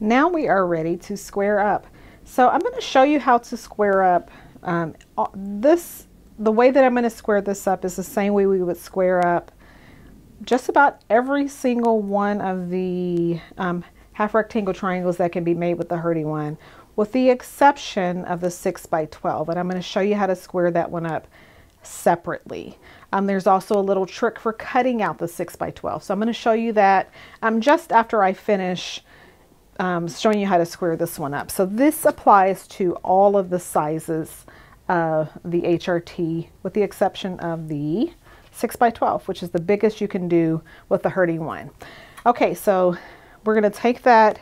Now we are ready to square up. So I'm going to show you how to square up um, this. The way that I'm going to square this up is the same way we would square up just about every single one of the um, half rectangle triangles that can be made with the HuRTy one, with the exception of the 6 by 12. And I'm going to show you how to square that one up separately. Um, there's also a little trick for cutting out the 6 by 12. So I'm going to show you that um, just after I finish um, showing you how to square this one up. So this applies to all of the sizes of the HRT with the exception of the 6 by 12 which is the biggest you can do with the HuRTy one. Okay, so we're going to take that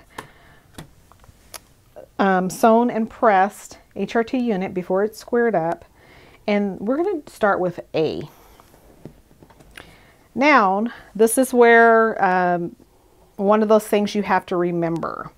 um, sewn and pressed HRT unit before it's squared up and we're going to start with A. Now, this is where um, one of those things you have to remember.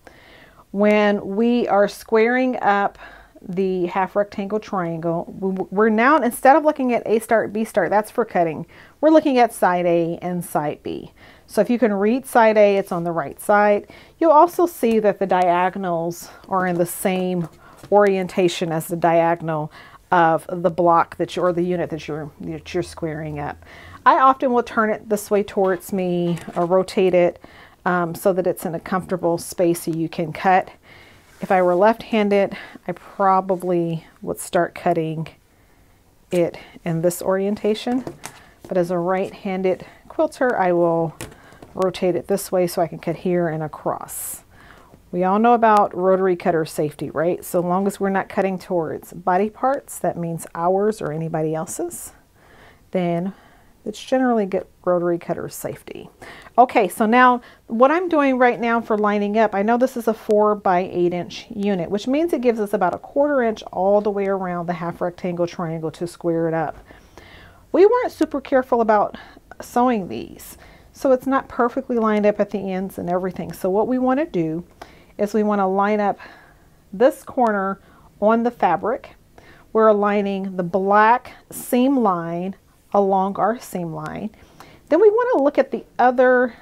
When we are squaring up the half rectangle triangle, we're now, instead of looking at A start, B start, that's for cutting, we're looking at side A and side B. So if you can read side A, it's on the right side. You'll also see that the diagonals are in the same orientation as the diagonal of the block that you, or the unit that you're, that you're squaring up. I often will turn it this way towards me or rotate it um, so that it's in a comfortable space so you can cut. If I were left-handed, I probably would start cutting it in this orientation. But as a right-handed quilter, I will rotate it this way so I can cut here and across. We all know about rotary cutter safety, right? So long as we're not cutting towards body parts, that means ours or anybody else's, then it's generally good rotary cutter safety. Okay, so now what I'm doing right now for lining up, I know this is a 4 by 8 inch unit, which means it gives us about a quarter inch all the way around the half rectangle triangle to square it up. We weren't super careful about sewing these, so it's not perfectly lined up at the ends and everything. So what we want to do is we want to line up this corner on the fabric. We're aligning the black seam line along our seam line. Then we want to look at the other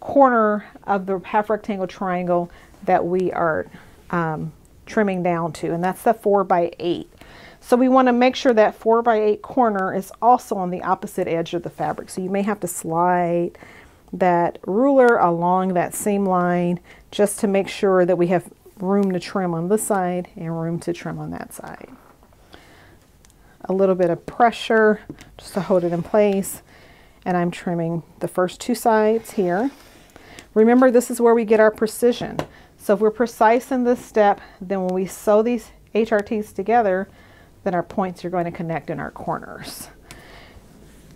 corner of the half rectangle triangle that we are um, trimming down to, and that's the 4 by 8 So we want to make sure that 4 by 8 corner is also on the opposite edge of the fabric. So you may have to slide that ruler along that seam line just to make sure that we have room to trim on this side and room to trim on that side a little bit of pressure just to hold it in place. And I'm trimming the first two sides here. Remember, this is where we get our precision. So if we're precise in this step, then when we sew these HRTs together, then our points are going to connect in our corners.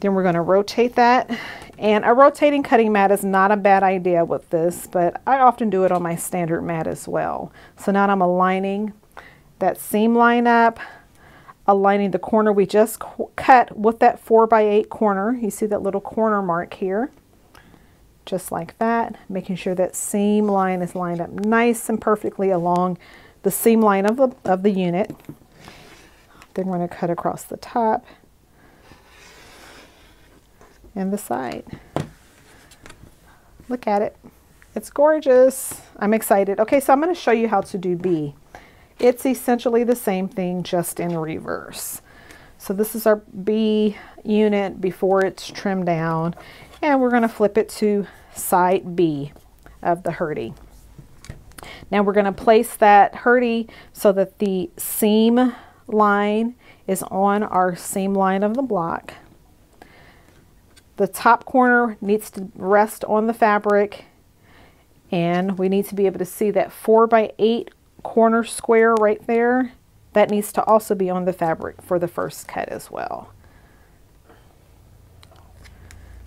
Then we're going to rotate that. And a rotating cutting mat is not a bad idea with this, but I often do it on my standard mat as well. So now I'm aligning that seam line up, aligning the corner we just cut with that 4 by 8 corner. You see that little corner mark here. Just like that, making sure that seam line is lined up nice and perfectly along the seam line of the, of the unit. Then we're going to cut across the top and the side. Look at it. It's gorgeous. I'm excited. Okay, so I'm going to show you how to do B. It's essentially the same thing, just in reverse. So this is our B unit before it's trimmed down. And we're going to flip it to side B of the HuRTy. Now we're going to place that HuRTy so that the seam line is on our seam line of the block. The top corner needs to rest on the fabric and we need to be able to see that 4 by 8 corner square right there, that needs to also be on the fabric for the first cut as well.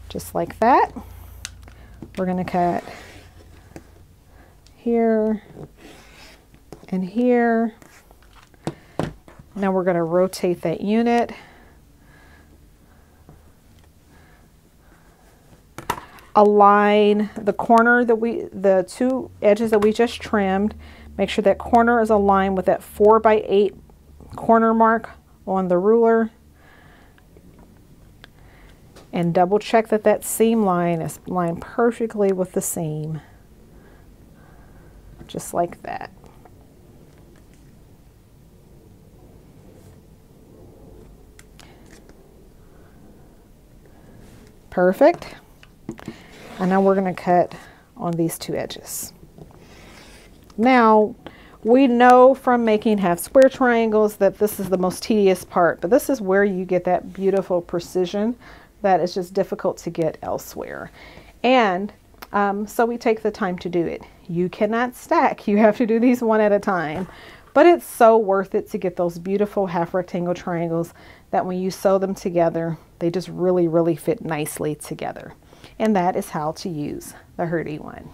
Just like that. We're going to cut here and here. Now we're going to rotate that unit. Align the corner that we, the two edges that we just trimmed Make sure that corner is aligned with that 4 by 8 corner mark on the ruler. And double check that that seam line is lined perfectly with the seam. just like that. Perfect. And now we're going to cut on these two edges. Now, we know from making half square triangles that this is the most tedious part, but this is where you get that beautiful precision that is just difficult to get elsewhere. And um, so we take the time to do it. You cannot stack. You have to do these one at a time. But it's so worth it to get those beautiful half rectangle triangles that when you sew them together, they just really, really fit nicely together. And that is how to use the HuRTy one.